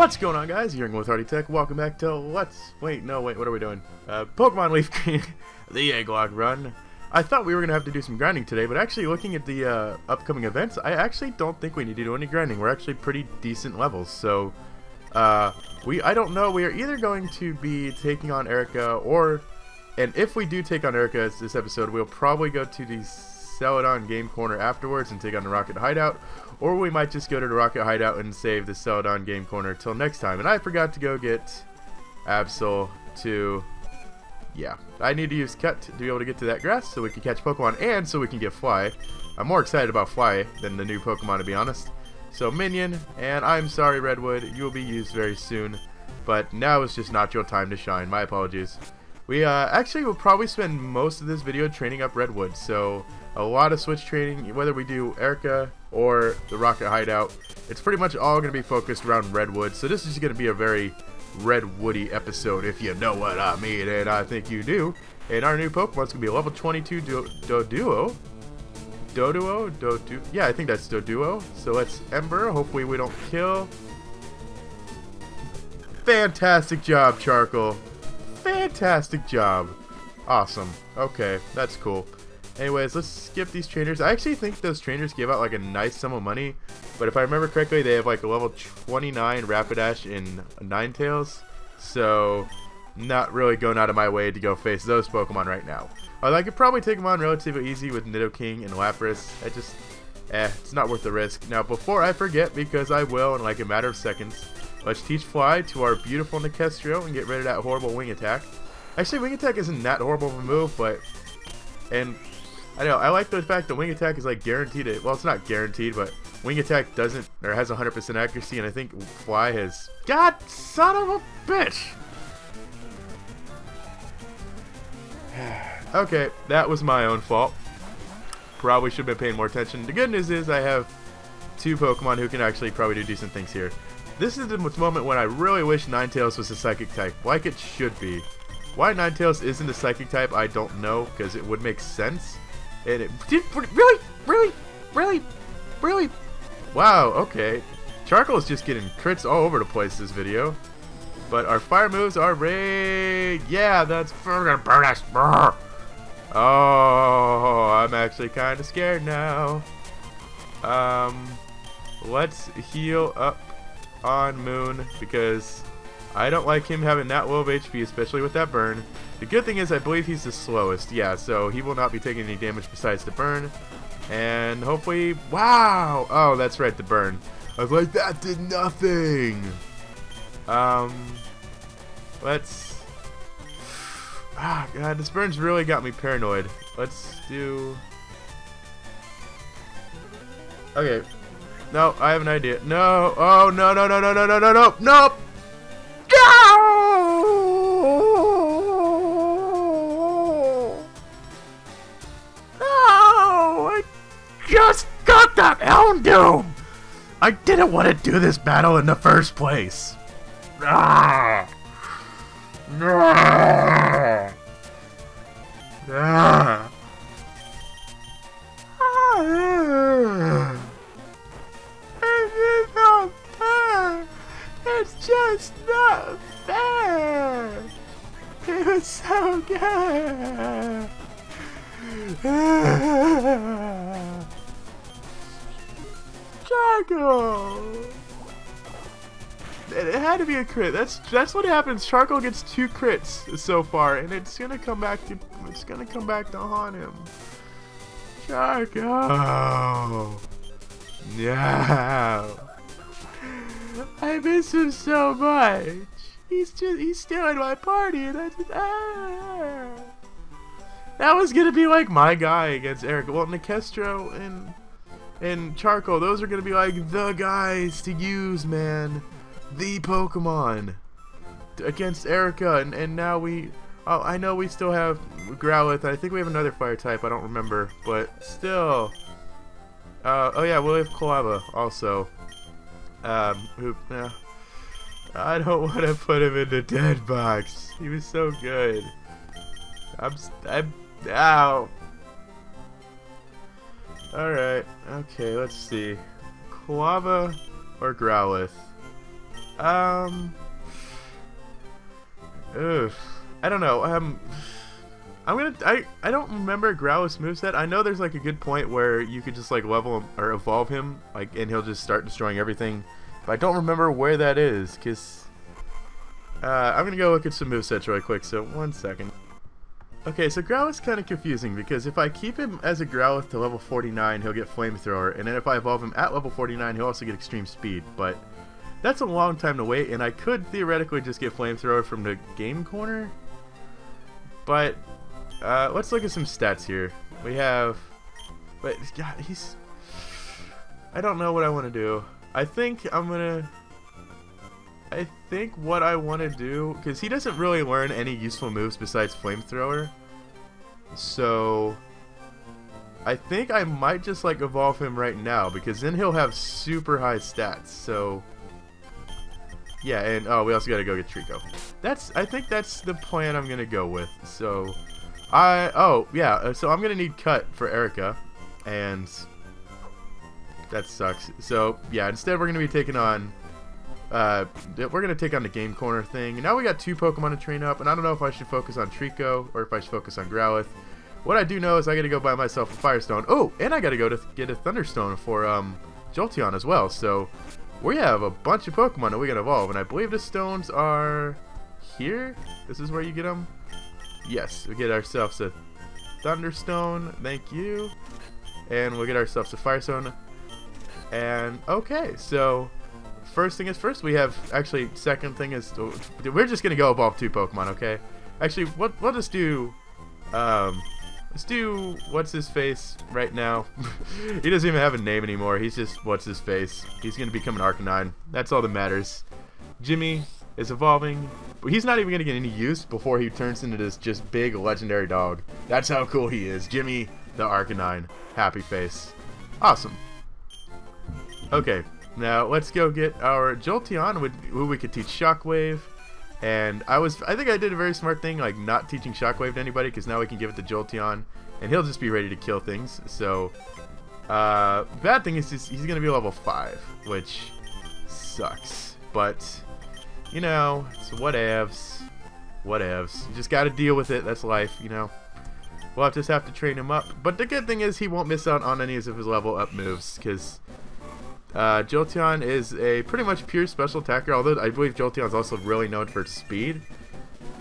What's going on guys? You're with Hardy Tech. Welcome back to Let's... Wait, no, wait, what are we doing? Uh, Pokemon Leaf Green, the Egglocke run. I thought we were going to have to do some grinding today, but actually looking at the uh, upcoming events, I actually don't think we need to do any grinding. We're actually pretty decent levels, so... Uh, we I don't know, we are either going to be taking on Erica, or... And if we do take on Erica this episode, we'll probably go to the Celadon Game Corner afterwards and take on the Rocket Hideout, or we might just go to the Rocket Hideout and save the Celadon Game Corner till next time. And I forgot to go get Absol to... Yeah, I need to use Cut to be able to get to that grass so we can catch Pokemon and so we can get Fly. I'm more excited about Fly than the new Pokemon to be honest. So Minion, and I'm sorry Redwood, you will be used very soon. But now is just not your time to shine, my apologies. We uh, actually will probably spend most of this video training up Redwood, so a lot of switch training, whether we do Erica or the Rocket Hideout, it's pretty much all going to be focused around Redwood, so this is going to be a very Redwoody episode, if you know what I mean, and I think you do. And our new Pokemon's going to be a level 22 Doduo. Doduo? Dodu? Yeah, I think that's Doduo. So let's Ember. Hopefully we don't kill. Fantastic job, Charcoal. Fantastic job. Awesome. Okay, that's cool. Anyways, let's skip these trainers. I actually think those trainers give out like a nice sum of money. But if I remember correctly, they have like a level 29 Rapidash in Ninetales. So, not really going out of my way to go face those Pokemon right now. Although I could probably take them on relatively easy with Nidoking and Lapras. I just, eh, it's not worth the risk. Now, before I forget, because I will in like a matter of seconds, let's teach Fly to our beautiful Nikestrio and get rid of that horrible Wing Attack. Actually, Wing Attack isn't that horrible of a move, but... And I know, I like the fact that wing attack is like guaranteed, to, well it's not guaranteed, but wing attack doesn't, or has 100% accuracy, and I think fly has, god son of a bitch! okay, that was my own fault. Probably should have been paying more attention. The good news is I have two Pokemon who can actually probably do decent things here. This is the moment when I really wish Ninetales was a Psychic type, like it should be. Why Ninetales isn't a Psychic type, I don't know, because it would make sense. And it did really, really, really, really. Wow. Okay. Charcoal is just getting crits all over the place this video. But our fire moves are raid. Yeah, that's gonna burn us. Oh, I'm actually kind of scared now. Um, let's heal up on Moon because I don't like him having that low of HP, especially with that burn. The good thing is I believe he's the slowest, yeah, so he will not be taking any damage besides the burn. And hopefully, wow! Oh, that's right, the burn. I was like, that did nothing! Um, let's... Ah, God, this burn's really got me paranoid. Let's do... Okay. No, I have an idea. No! Oh, no, no, no, no, no, no, no, no! Nope! Just got that Houndoom! I didn't want to do this battle in the first place. Ah. Ah. Ah. It's not fair. It's just not fair. It was so good. Charcoal! It had to be a crit. That's that's what happens. Charcoal gets two crits so far, and it's gonna come back to it's gonna come back to haunt him. Charcoal! No! I miss him so much. He's just he's still in my party, and I just ah. That was gonna be like my guy against Eric. Well, Nikestro and and Charcoal, those are going to be like the guys to use, man. The Pokemon against Erica, and, and now we... Oh, I know we still have Growlithe. I think we have another fire type. I don't remember, but still. Uh, oh yeah, we'll have Quilava also. Um, who? Yeah. I don't want to put him in the dead box. He was so good. I'm. I'm. Ow. Alright, okay, let's see. Quava or Growlithe? Um. Ugh. I don't know. Um. I'm gonna. I I don't remember Growlithe moveset. I know there's like a good point where you could just like level him or evolve him, like, and he'll just start destroying everything. But I don't remember where that is, cause. Uh, I'm gonna go look at some movesets really quick. So one second. Okay, so Growlithe's kind of confusing because if I keep him as a Growlithe to level 49, he'll get Flamethrower, and then if I evolve him at level 49, he'll also get Extreme Speed. But that's a long time to wait, and I could theoretically just get Flamethrower from the game corner. But uh, let's look at some stats here. We have, but God, he's. I don't know what I want to do. I think I'm gonna. I think what I want to do, because he doesn't really learn any useful moves besides Flamethrower. So, I think I might just like evolve him right now, because then he'll have super high stats. So, yeah, and oh, we also got to go get Treecko. That's, I think that's the plan I'm going to go with. So, I, oh, yeah, uh, so I'm going to need Cut for Erica, and that sucks. So, yeah, instead we're going to be taking on uh, we're to take on the game corner thing. Now we got two Pokemon to train up, and I don't know if I should focus on Treecko or if I should focus on Growlithe. What I do know is I got to go buy myself a Firestone. Oh, and I got to go to get a Thunderstone for um, Jolteon as well. So we have a bunch of Pokemon that we can evolve, and I believe the stones are here. This is where you get them. Yes, we get ourselves a Thunderstone. Thank you. And we'll get ourselves a Firestone. And okay, so first thing is first. We have actually second thing is we're just gonna go evolve two Pokemon, okay? Actually, what we'll just do. Um, let's do what's his face right now. he doesn't even have a name anymore. He's just what's his face. He's gonna become an Arcanine. That's all that matters. Jimmy is evolving. But he's not even gonna get any use before he turns into this just big legendary dog. That's how cool he is. Jimmy the Arcanine. Happy face. Awesome. Okay, now let's go get our Jolteon, who we could teach Shockwave. And I was, I think I did a very smart thing, like not teaching Shockwave to anybody, because now we can give it to Jolteon, and he'll just be ready to kill things. So, uh, bad thing is he's gonna be level five, which sucks. But you know, it's whatevs, whatevs. You just got to deal with it. That's life, you know. We'll just have to train him up. But the good thing is he won't miss out on any of his level up moves, because uh, Jolteon is a pretty much pure special attacker, although I believe Jolteon is also really known for speed.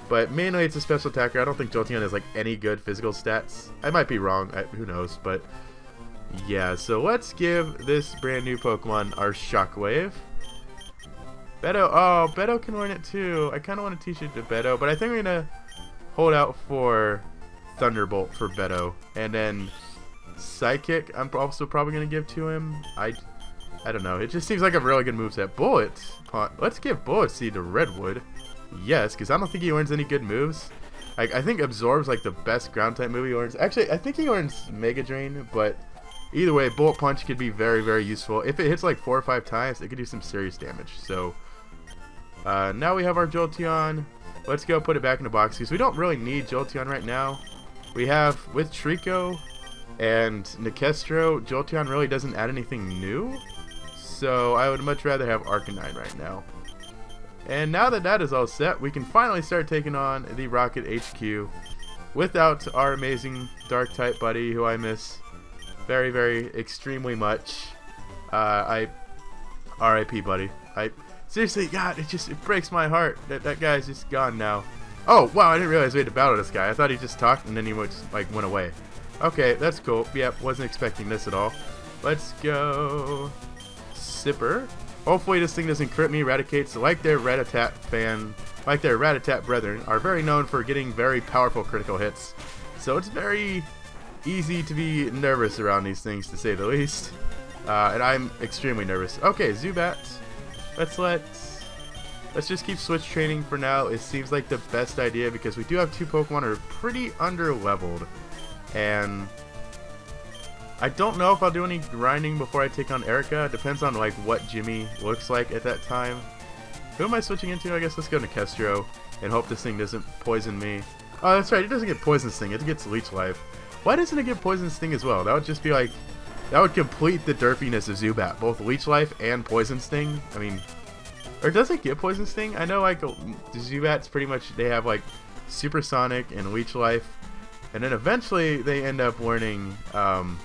But mainly it's a special attacker. I don't think Jolteon has like any good physical stats. I might be wrong, I, who knows, but yeah, so let's give this brand new Pokemon our Shockwave. Beto, oh, Beto can learn it too. I kind of want to teach it to Beto, but I think we're going to hold out for Thunderbolt for Beto. And then Psychic, I'm also probably going to give to him. I I don't know. It just seems like a really good moveset. Bullet. Let's give Bullet Seed to Redwood. Yes, because I don't think he learns any good moves. I, I think Absorb's like the best ground type move he learns. Actually, I think he learns Mega Drain, but either way, Bullet Punch could be very, very useful. If it hits like four or five times, it could do some serious damage. So uh, now we have our Jolteon. Let's go put it back in the box because we don't really need Jolteon right now. We have with Treecko and Nikestro, Jolteon really doesn't add anything new. So I would much rather have Arcanine right now. And now that that is all set, we can finally start taking on the Rocket HQ without our amazing Dark type buddy who I miss very, very extremely much. Uh, I RIP buddy. I seriously, God, it just it breaks my heart that that guy's just gone now. Oh wow, I didn't realize we had to battle this guy. I thought he just talked and then he would like went away. Okay, that's cool. Yep, wasn't expecting this at all. Let's go. Sipper. Hopefully this thing doesn't crit me. Raticates, like their Rattata fan, like their Rattata brethren, are very known for getting very powerful critical hits. So it's very easy to be nervous around these things, to say the least. Uh, and I'm extremely nervous. Okay, Zubat. Let's let... Let's just keep switch training for now. It seems like the best idea because we do have two Pokemon are pretty under-leveled. And I don't know if I'll do any grinding before I take on Erica. Depends on like what Jimmy looks like at that time. Who am I switching into? I guess let's go to Kestro and hope this thing doesn't poison me. Oh, that's right. It doesn't get Poison Sting. It gets Leech Life. Why doesn't it get Poison Sting as well? That would just be like... That would complete the derpiness of Zubat. Both Leech Life and Poison Sting. I mean... Or does it get Poison Sting? I know like Zubats pretty much they have like Supersonic and Leech Life, and then eventually they end up learning um,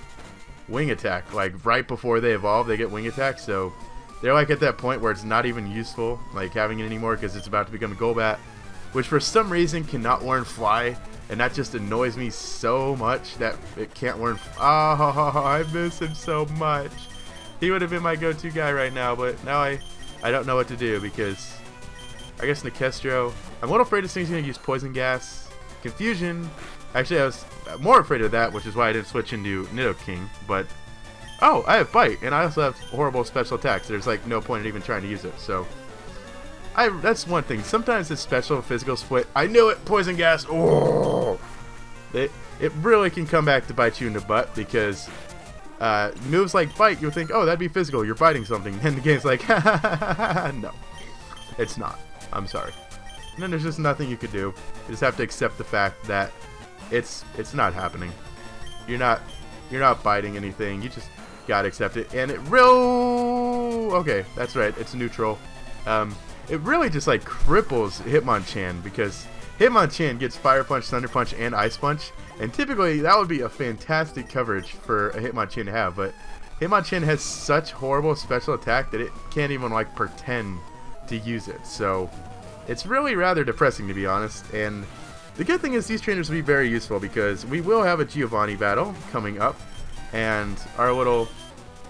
Wing Attack. Like right before they evolve, they get Wing Attack. So they're like at that point where it's not even useful like having it anymore because it's about to become a Golbat, which for some reason cannot learn Fly, and that just annoys me so much that it can't learn. Oh, I miss him so much. He would have been my go-to guy right now, but now I I don't know what to do because I guess Nikestro. I'm a little afraid this thing's to use Poison Gas. Confusion. Actually, I was more afraid of that, which is why I didn't switch into Nidoking. But, oh, I have Bite, and I also have horrible special attacks. There's like no point in even trying to use it, so... I, that's one thing. Sometimes this special physical split, I knew it, Poison Gas, oh! It, it really can come back to bite you in the butt because uh, moves like bite, you'll think, oh, that'd be physical. You're biting something. And the game's like, no, it's not. I'm sorry. And then there's just nothing you could do. You just have to accept the fact that it's it's not happening. You're not you're not biting anything. You just gotta accept it. And it real okay, that's right. It's neutral. Um, it really just like cripples Hitmonchan because Hitmonchan gets Fire Punch, Thunder Punch, and Ice Punch, and typically, that would be a fantastic coverage for a Hitmonchan to have, but Hitmonchan has such horrible special attack that it can't even, like, pretend to use it. So, it's really rather depressing, to be honest, and the good thing is these trainers will be very useful because we will have a Giovanni battle coming up, and our little...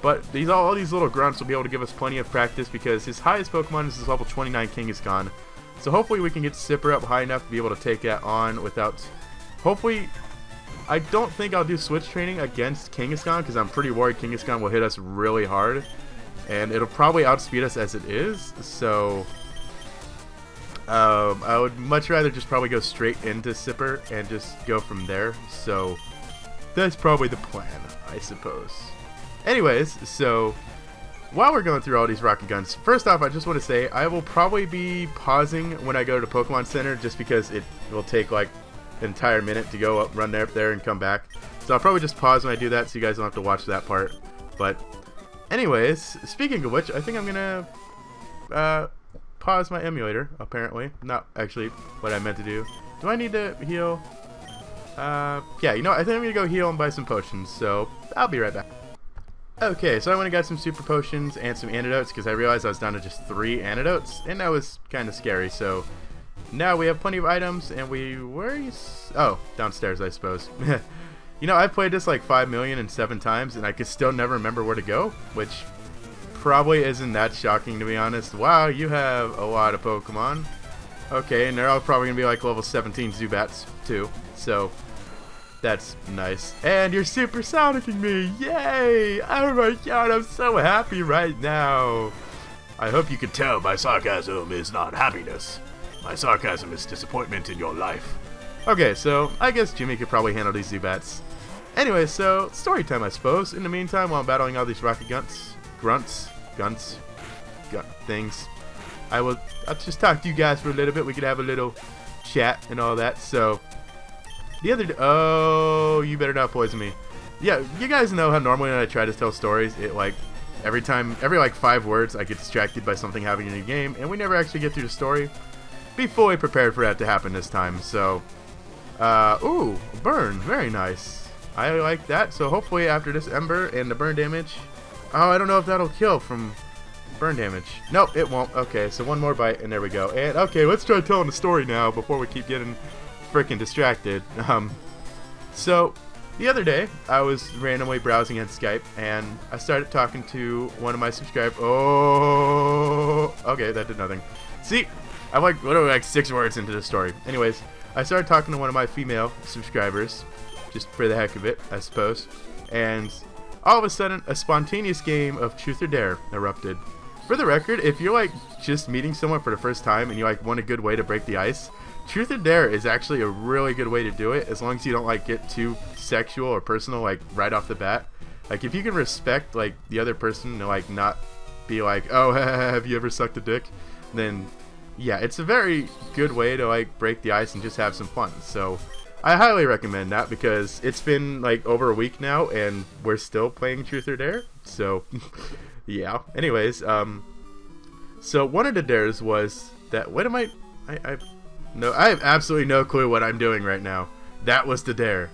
But these all, all these little grunts will be able to give us plenty of practice because his highest Pokemon is his level 29 Kangaskhan. So hopefully we can get Sipper up high enough to be able to take that on without... Hopefully I don't think I'll do switch training against Kangaskhan because I'm pretty worried Kangaskhan will hit us really hard. And it'll probably outspeed us as it is, so... Um, I would much rather just probably go straight into Sipper and just go from there, so... That's probably the plan, I suppose. Anyways, so... While we're going through all these rocket guns, first off, I just want to say I will probably be pausing when I go to Pokemon Center just because it will take like an entire minute to go up, run there, up there and come back. So I'll probably just pause when I do that so you guys don't have to watch that part. But anyways, speaking of which, I think I'm going to uh, pause my emulator, apparently. Not actually what I meant to do. Do I need to heal? Uh, yeah, you know, I think I'm to go heal and buy some potions, so I'll be right back. Okay, so I went and got some super potions and some antidotes because I realized I was down to just three antidotes, and that was kind of scary, so now we have plenty of items, and we... Where are you... Oh, downstairs, I suppose. you know, I've played this like 5 million and 7 times, and I could still never remember where to go, which probably isn't that shocking, to be honest. Wow, you have a lot of Pokemon. Okay, and they're all probably going to be like level 17 Zubats, too. So, that's nice. And you're super sonicking me! Yay! Oh my god, I'm so happy right now! I hope you can tell my sarcasm is not happiness. My sarcasm is disappointment in your life. Okay, so I guess Jimmy could probably handle these Zubats. Anyway, so story time, I suppose. In the meantime, while I'm battling all these rocket gunts, grunts, gunts, gun things, I will. I'll just talk to you guys for a little bit. We could have a little chat and all that. So the other. Oh, you better not poison me. Yeah, you guys know how normally when I try to tell stories, it like every time, every like five words, I get distracted by something happening in the game, and we never actually get through the story be fully prepared for that to happen this time. So, uh, ooh, burn, very nice. I like that. So hopefully after this ember and the burn damage, oh, I don't know if that'll kill from burn damage. Nope, it won't. Okay, so one more bite and there we go. And okay, let's try telling the story now before we keep getting freaking distracted. Um, so the other day, I was randomly browsing on Skype, and I started talking to one of my subscribers. Oh, okay, that did nothing. See, I'm like literally like six words into the story. Anyways, I started talking to one of my female subscribers, just for the heck of it, I suppose. And all of a sudden, a spontaneous game of Truth or Dare erupted. For the record, if you're like just meeting someone for the first time and you like want a good way to break the ice, Truth or Dare is actually a really good way to do it as long as you don't like get too sexual or personal like right off the bat. Like if you can respect like the other person and like not be like, "Oh, have you ever sucked a dick?" then yeah, it's a very good way to like break the ice and just have some fun. So I highly recommend that because it's been like over a week now and we're still playing Truth or Dare. So yeah. Anyways, um So one of the dares was that. What am I? I, I no. I have absolutely no clue what I'm doing right now. That was the dare.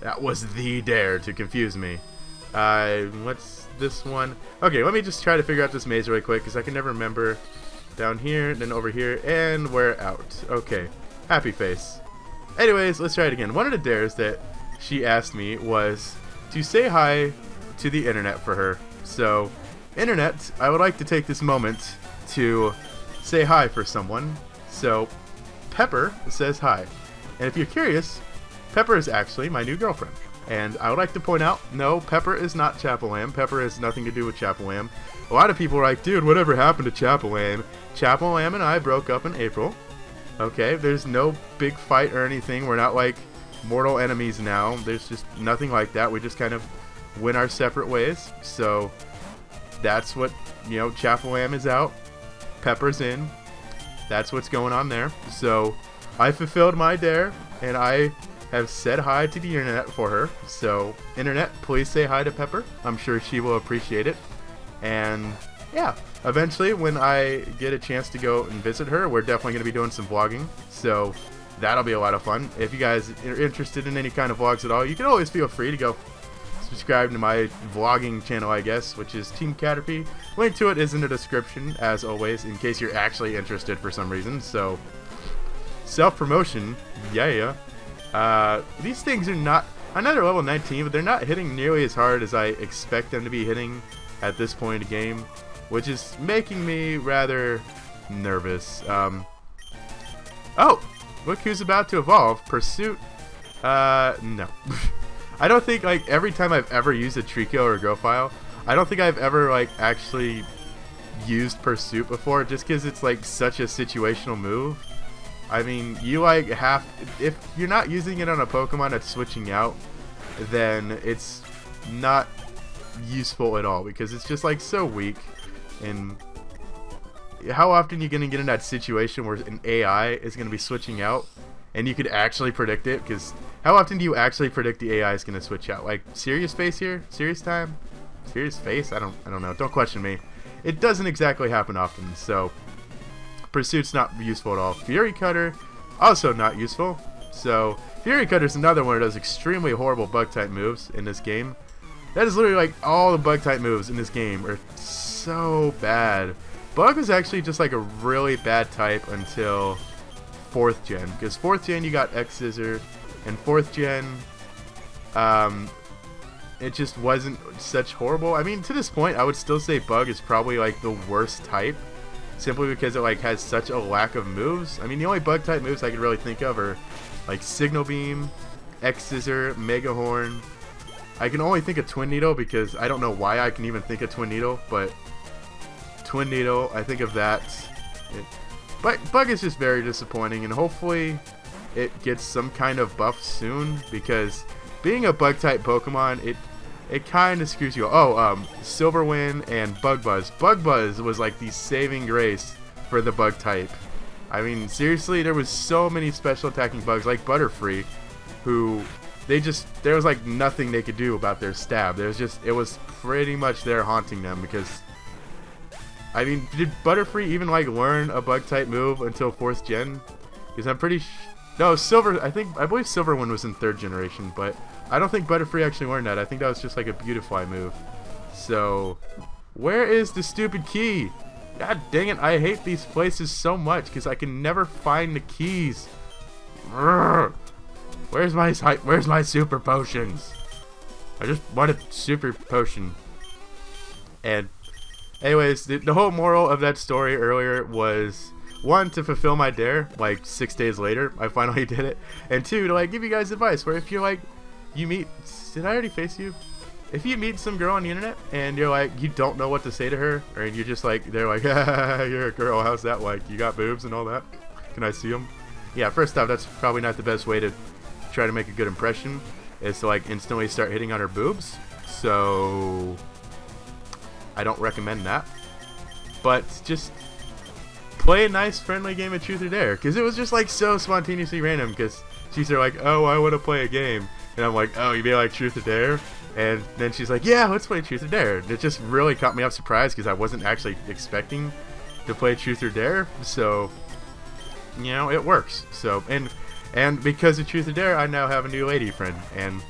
That was the dare to confuse me. Uh, what's this one? Okay, let me just try to figure out this maze really quick because I can never remember. Down here, then over here, and we're out. Okay, happy face. Anyways, let's try it again. One of the dares that she asked me was to say hi to the internet for her. So, internet, I would like to take this moment to say hi for someone. So, Pepper says hi. And if you're curious, Pepper is actually my new girlfriend. And I would like to point out, no, Pepper is not Chapel Lamb. Pepper has nothing to do with Chapel Lamb. A lot of people are like, dude, whatever happened to Chapel Lamb? Chapel Lamb and I broke up in April. Okay, there's no big fight or anything. We're not like mortal enemies now. There's just nothing like that. We just kind of went our separate ways. So that's what, you know, Chapel Lamb is out. Pepper's in. That's what's going on there. So I fulfilled my dare and I have said hi to the internet for her. So, internet, please say hi to Pepper. I'm sure she will appreciate it. And yeah, eventually when I get a chance to go and visit her, we're definitely going to be doing some vlogging. So, that'll be a lot of fun. If you guys are interested in any kind of vlogs at all, you can always feel free to go subscribe to my vlogging channel, I guess, which is Team Caterpie. Link to it is in the description, as always, in case you're actually interested for some reason. So, self-promotion, yeah. Uh, these things are not... Another level 19, but they're not hitting nearly as hard as I expect them to be hitting at this point in the game, which is making me rather nervous. Um, oh! Look who's about to evolve. Pursuit. Uh, no. I don't think, like, every time I've ever used a Treecko or a Growlithe, I don't think I've ever, like, actually used Pursuit before, just because it's, like, such a situational move. I mean, you like have if you're not using it on a Pokemon that's switching out, then it's not useful at all because it's just like so weak. And how often you gonna get in that situation where an AI is gonna be switching out, and you could actually predict it? Because how often do you actually predict the AI is gonna switch out? Like serious face here, serious time, serious face? I don't, I don't know. Don't question me. It doesn't exactly happen often, so Pursuit's not useful at all. Fury Cutter, also not useful. So, Fury Cutter is another one of those extremely horrible bug-type moves in this game. That is literally like all the bug-type moves in this game are so bad. Bug was actually just like a really bad type until 4th gen. Because 4th gen you got X-Scissor, and 4th gen, um, it just wasn't such horrible. I mean, to this point, I would still say Bug is probably like the worst type simply because it like has such a lack of moves. I mean, the only bug type moves I could really think of are like Signal Beam, X Scissor, Mega Horn. I can only think of Twin Needle because I don't know why I can even think of Twin Needle, but Twin Needle, I think of that. It, but Bug is just very disappointing, and hopefully it gets some kind of buff soon because being a bug type Pokemon, it it kind of screws you. Oh, um, Silverwind and Bug Buzz. Bug Buzz was like the saving grace for the bug type. I mean, seriously, there was so many special attacking bugs like Butterfree, who they just there was like nothing they could do about their stab. There was just it was pretty much there haunting them because. I mean, did Butterfree even like learn a bug type move until fourth gen? Because I'm pretty. no, Silver. I think I believe Silverwind was in third generation, but I don't think Butterfree actually learned that. I think that was just like a Beautifly move. So, where is the stupid key? God dang it, I hate these places so much because I can never find the keys. Where's my where's my super potions? I just want a super potion. And anyways, the, the whole moral of that story earlier was one to fulfill my dare like six days later i finally did it and two to like give you guys advice where if you're like you meet did I already face you? If you meet some girl on the internet and you're like you don't know what to say to her, or you're just like they're like you're a girl, how's that like? You got boobs and all that? Can I see them? Yeah, first off, that's probably not the best way to try to make a good impression. Is to like instantly start hitting on her boobs. So I don't recommend that. But just play a nice friendly game of truth or dare because it was just like so spontaneously random because she's like oh i want to play a game and I'm like, oh, you be like Truth or Dare? And then she's like, yeah, let's play Truth or Dare. And it just really caught me up surprised because I wasn't actually expecting to play Truth or Dare, so you know it works. So and and because of Truth or Dare, I now have a new lady friend, and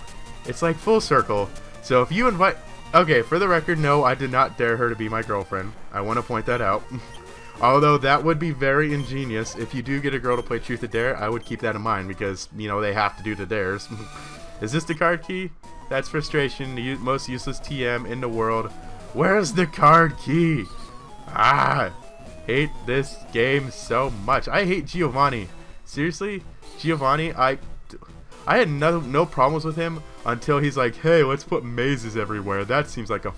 it's like full circle. So if you invite, okay, for the record, no, I did not dare her to be my girlfriend. I want to point that out. Although that would be very ingenious. If you do get a girl to play Truth or Dare, I would keep that in mind because, you know, they have to do the dares. Is this the card key? That's frustration, the most useless TM in the world. Where's the card key? Ah, hate this game so much. I hate Giovanni. Seriously, Giovanni, I, I had no, no problems with him until he's like, hey, let's put mazes everywhere. That seems like a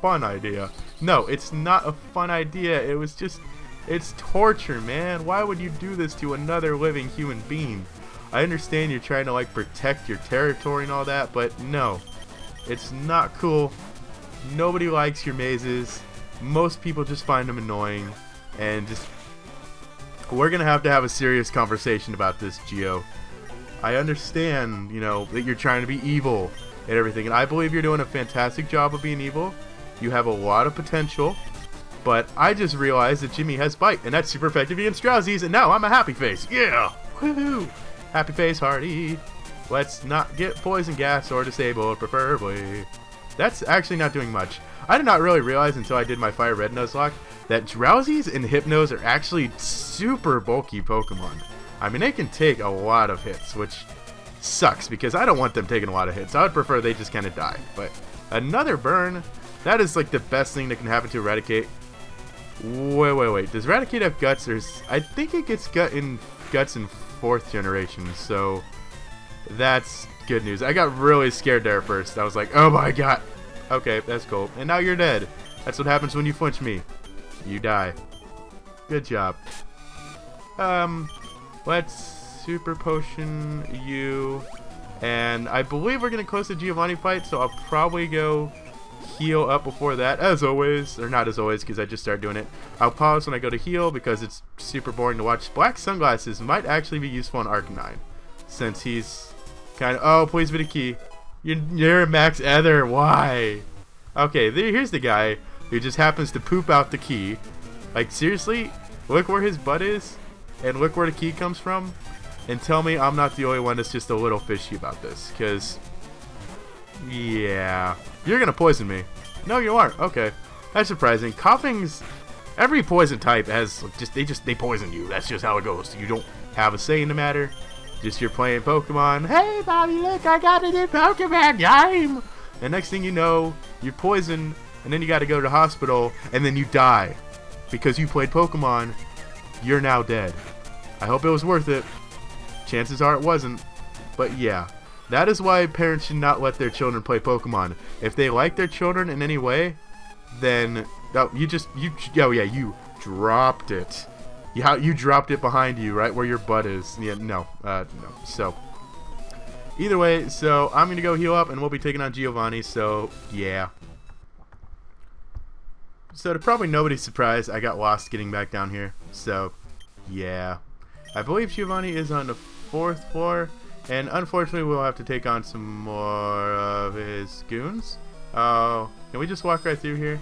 fun idea. No, it's not a fun idea. It was just it's torture, man. Why would you do this to another living human being? I understand you're trying to like protect your territory and all that, but no. It's not cool. Nobody likes your mazes. Most people just find them annoying and just we're to have to have a serious conversation about this, Geo. I understand, you know, that you're trying to be evil and everything, and I believe you're doing a fantastic job of being evil. You have a lot of potential, but I just realized that Jimmy has bite, and that's super effective against Drowzees, and now I'm a happy face. Yeah! Woohoo! Happy face, Hardy. Let's not get poison gas or disabled, preferably. That's actually not doing much. I did not really realize until I did my Fire Red Nuzlocke that Drowzees and Hypnos are actually super bulky Pokemon. I mean, they can take a lot of hits, which sucks because I don't want them taking a lot of hits. I would prefer they just kind of die. But another burn, that is like the best thing that can happen to a Raticate. Wait, wait, wait. Does a Raticate have guts? Or I think it gets gut in guts in fourth generation, so that's good news. I got really scared there first. I was like, oh my god. Okay, that's cool. And now you're dead. That's what happens when you flinch me. You die. Good job. Um, let's super potion you. And I believe we're going to close the Giovanni fight, so I'll probably go heal up before that, as always, or not as always, because I just started doing it. I'll pause when I go to heal because it's super boring to watch. Black sunglasses might actually be useful in Arcanine, since he's kind of. Oh, please be the key. You're, you're Max Ether. Why? Okay, there, here's the guy who just happens to poop out the key. Like seriously, look where his butt is, and look where the key comes from, and tell me I'm not the only one that's just a little fishy about this, because yeah. You're gonna poison me. No, you aren't. Okay. That's surprising. Koffing's, Every poison type has... just They just... They poison you. That's just how it goes. You don't have a say in the matter. Just you're playing Pokemon. Hey, Bobby, look, I got a new Pokemon game! And next thing you know, you're poisoned, and then you gotta go to the hospital, and then you die. Because you played Pokemon, you're now dead. I hope it was worth it. Chances are it wasn't. But yeah, that is why parents should not let their children play Pokemon. If they like their children in any way, then oh, you just you oh yeah you dropped it. You you dropped it behind you right where your butt is. Yeah no uh, no so. Either way, so I'm gonna go heal up and we'll be taking on Giovanni. So yeah. So to probably nobody's surprise, I got lost getting back down here. So yeah, I believe Giovanni is on the fourth floor. And unfortunately, we'll have to take on some more of his goons. Oh, can we just walk right through here?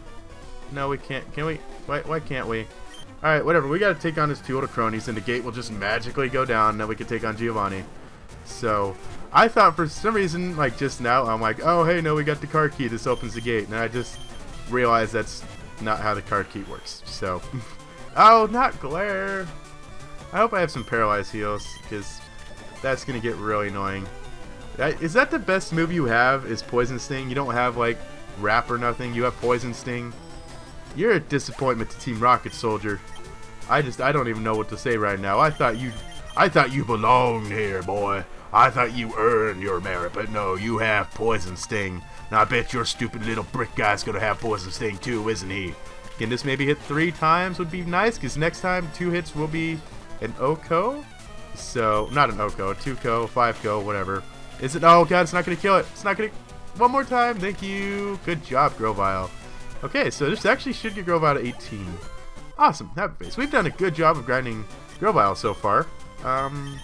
No, we can't. Can we? Why, why can't we? Alright, whatever. We gotta take on his two little cronies, and the gate will just magically go down, and then we can take on Giovanni. So, I thought for some reason, like just now, I'm like, oh, hey, no, we got the card key. This opens the gate. And I just realized that's not how the card key works. So, oh, not glare. I hope I have some paralyzed heals, because that's gonna get really annoying. Is that the best move you have? Is Poison Sting? You don't have like Wrap or nothing. You have Poison Sting. You're a disappointment to Team Rocket Soldier. I just I don't even know what to say right now. I thought you I thought you belonged here, boy. I thought you earned your merit, but no, you have Poison Sting. Now I bet your stupid little brick guy's gonna have Poison Sting too, isn't he? Can this maybe hit three times would be nice, because next time two hits will be an OHKO? So, not an OHKO, 2-ko, 5-ko, whatever. Is it? Oh god, it's not going to kill it. It's not going to... One more time. Thank you. Good job, Grovyle. Okay, so this actually should get Grovyle to 18. Awesome. Happy face. We've done a good job of grinding Grovyle so far. Um,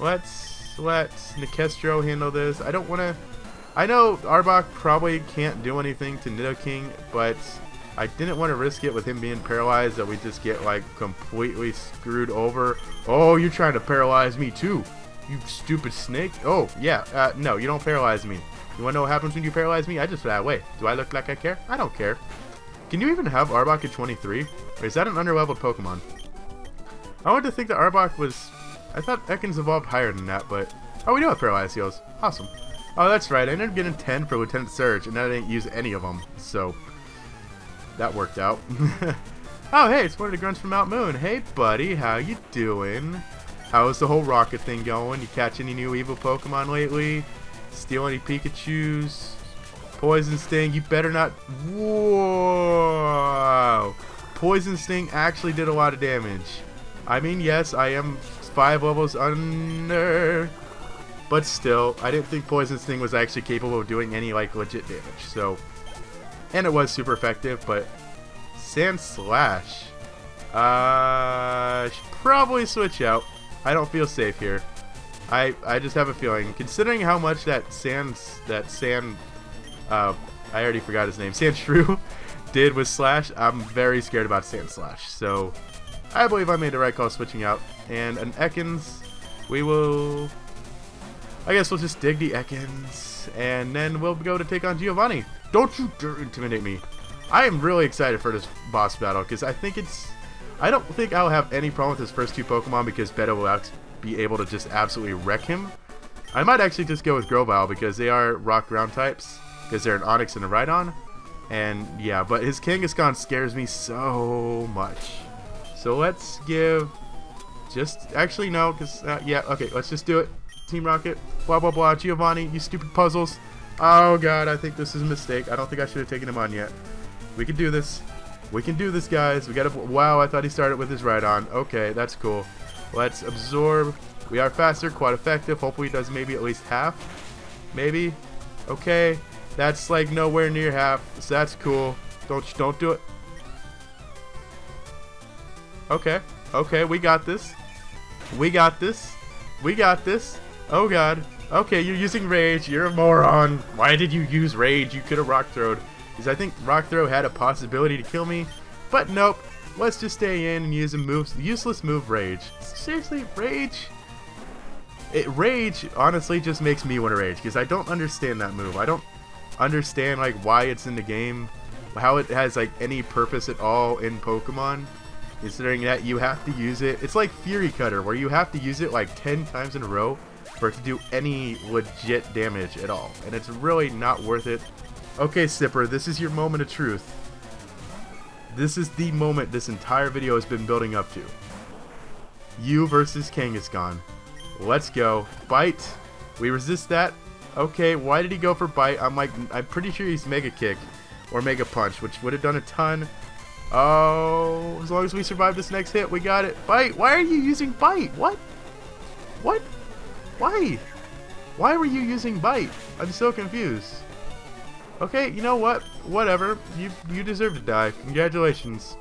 let's let Nikestro handle this. I don't want to... I know Arbok probably can't do anything to Nidoking, but I didn't want to risk it with him being paralyzed that we just get like completely screwed over. Oh, you're trying to paralyze me too. You stupid snake. Oh, yeah. Uh, no, you don't paralyze me. You want to know what happens when you paralyze me? I just fly away. Do I look like I care? I don't care. Can you even have Arbok at 23? Or is that an underleveled Pokemon? I wanted to think that Arbok was... I thought Ekans evolved higher than that, but... Oh, we do have Paralyze Heals. Awesome. Oh, that's right. I ended up getting 10 for Lieutenant Surge, and I didn't use any of them, so... That worked out. oh, hey, it's one of the grunts from Mount Moon. Hey, buddy, how you doing? How's the whole rocket thing going? You catch any new evil Pokemon lately? Steal any Pikachus? Poison Sting, you better not... Whoa! Poison Sting actually did a lot of damage. I mean, yes, I am five levels under... But still, I didn't think Poison Sting was actually capable of doing any, like, legit damage, so... And it was super effective, but... Sandslash. Uh... Should probably switch out. I don't feel safe here. I I just have a feeling, considering how much that sand that sand uh, I already forgot his name, Sandshrew, did with Slash, I'm very scared about Sandslash. So I believe I made the right call switching out. And an Ekans, we will... I guess we'll just dig the Ekans, and then we'll go to take on Giovanni. Don't you dare intimidate me. I am really excited for this boss battle, because I think it's... I don't think I'll have any problem with his first two Pokemon, because Beto will be able to just absolutely wreck him. I might actually just go with Grovyle, because they are rock ground types because they're an Onix and a Rhydon. And yeah, but his Kangaskhan scares me so much. So let's give just actually no, because uh, yeah, okay, let's just do it. Team Rocket, blah blah blah. Giovanni, you stupid puzzles. Oh god, I think this is a mistake. I don't think I should have taken him on yet. We can do this. We can do this, guys. We gotta. Wow, I thought he started with his Rhydon. Okay, that's cool. Let's absorb. We are faster, quite effective. Hopefully, he does maybe at least half. Maybe. Okay. That's like nowhere near half, so that's cool. Don't don't do it. Okay, okay, we got this. We got this. We got this. Oh god. Okay, you're using rage. You're a moron. Why did you use rage? You could have rock throwed. Because I think rock throw had a possibility to kill me. But nope. Let's just stay in and use a move, useless move rage. Seriously, rage? It rage honestly just makes me want to rage because I don't understand that move. I don't understand like why it's in the game, how it has like any purpose at all in Pokemon. Considering that you have to use it, it's like Fury Cutter where you have to use it like 10 times in a row for it to do any legit damage at all. And it's really not worth it. Okay, Sipper, this is your moment of truth. This is the moment this entire video has been building up to. You versus Kangaskhan. Let's go. Bite. We resist that. Okay, why did he go for bite? I'm like, I'm pretty sure he's Mega Kick or Mega Punch, which would have done a ton. Oh, as long as we survive this next hit, we got it. Bite! Why are you using bite? What? What? Why? Why were you using bite? I'm so confused. Okay, you know what? Whatever. You you deserve to die. Congratulations.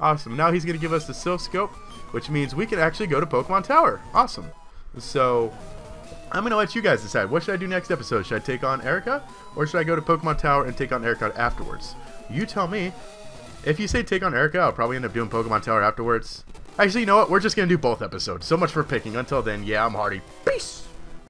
Awesome. Now he's going to give us the Silph Scope, which means we can actually go to Pokemon Tower. Awesome. So, I'm going to let you guys decide. What should I do next episode? Should I take on Erica? Or should I go to Pokemon Tower and take on Erica afterwards? You tell me. If you say take on Erica, I'll probably end up doing Pokemon Tower afterwards. Actually, you know what? We're just going to do both episodes. So much for picking. Until then, yeah, I'm Hardy. Peace!